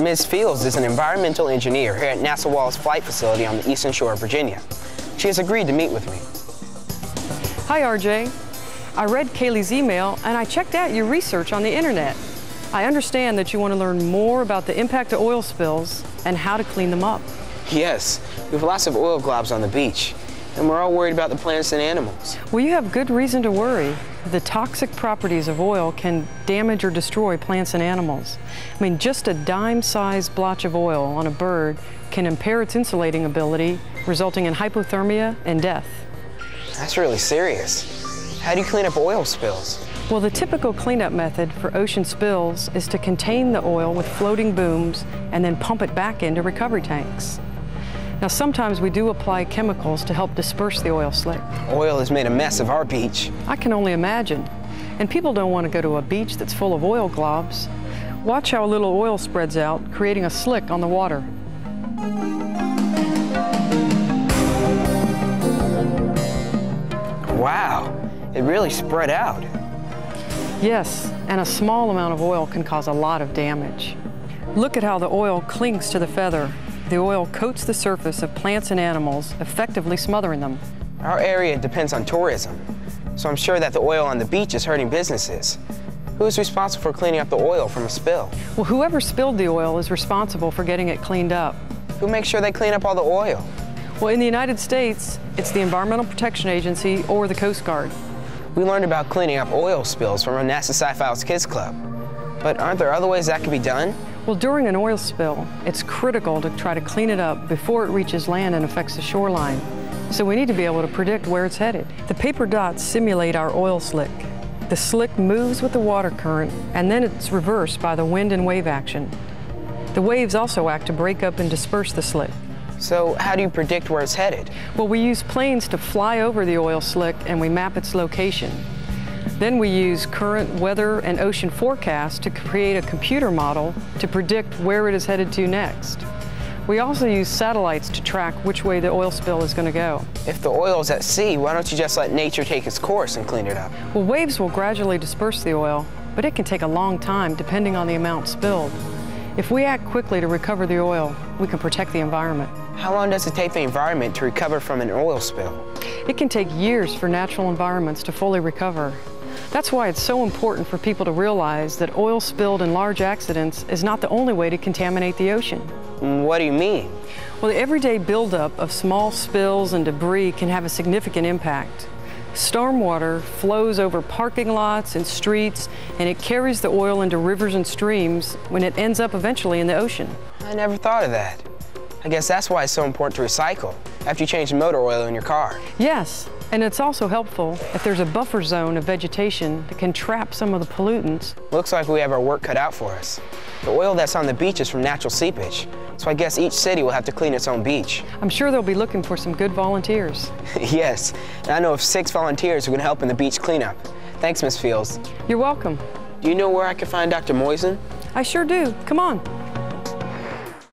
Ms. Fields is an environmental engineer here at NASA Wallops Flight Facility on the eastern shore of Virginia. She has agreed to meet with me. Hi, RJ. I read Kaylee's email and I checked out your research on the internet. I understand that you want to learn more about the impact of oil spills and how to clean them up. Yes, we have lots of oil globs on the beach, and we're all worried about the plants and animals. Well, you have good reason to worry. The toxic properties of oil can damage or destroy plants and animals. I mean, just a dime-sized blotch of oil on a bird can impair its insulating ability, resulting in hypothermia and death. That's really serious. How do you clean up oil spills? Well, the typical cleanup method for ocean spills is to contain the oil with floating booms and then pump it back into recovery tanks. Now, sometimes we do apply chemicals to help disperse the oil slick. Oil has made a mess of our beach. I can only imagine. And people don't want to go to a beach that's full of oil globs. Watch how a little oil spreads out, creating a slick on the water. Wow, it really spread out. Yes, and a small amount of oil can cause a lot of damage. Look at how the oil clings to the feather the oil coats the surface of plants and animals, effectively smothering them. Our area depends on tourism, so I'm sure that the oil on the beach is hurting businesses. Who is responsible for cleaning up the oil from a spill? Well, whoever spilled the oil is responsible for getting it cleaned up. Who makes sure they clean up all the oil? Well, in the United States, it's the Environmental Protection Agency or the Coast Guard. We learned about cleaning up oil spills from our NASA Sci-Files Kids Club. But aren't there other ways that can be done? Well, during an oil spill, it's critical to try to clean it up before it reaches land and affects the shoreline. So we need to be able to predict where it's headed. The paper dots simulate our oil slick. The slick moves with the water current, and then it's reversed by the wind and wave action. The waves also act to break up and disperse the slick. So how do you predict where it's headed? Well, we use planes to fly over the oil slick and we map its location. Then we use current weather and ocean forecasts to create a computer model to predict where it is headed to next. We also use satellites to track which way the oil spill is going to go. If the oil is at sea, why don't you just let nature take its course and clean it up? Well, waves will gradually disperse the oil, but it can take a long time depending on the amount spilled. If we act quickly to recover the oil, we can protect the environment. How long does it take the environment to recover from an oil spill? It can take years for natural environments to fully recover. That's why it's so important for people to realize that oil spilled in large accidents is not the only way to contaminate the ocean. What do you mean? Well, the everyday buildup of small spills and debris can have a significant impact. Stormwater flows over parking lots and streets, and it carries the oil into rivers and streams when it ends up eventually in the ocean. I never thought of that. I guess that's why it's so important to recycle after you change the motor oil in your car. Yes, and it's also helpful if there's a buffer zone of vegetation that can trap some of the pollutants. Looks like we have our work cut out for us. The oil that's on the beach is from natural seepage, so I guess each city will have to clean its own beach. I'm sure they'll be looking for some good volunteers. yes, and I know of six volunteers who can help in the beach cleanup. Thanks, Miss Fields. You're welcome. Do you know where I can find Dr. Moisen? I sure do. Come on.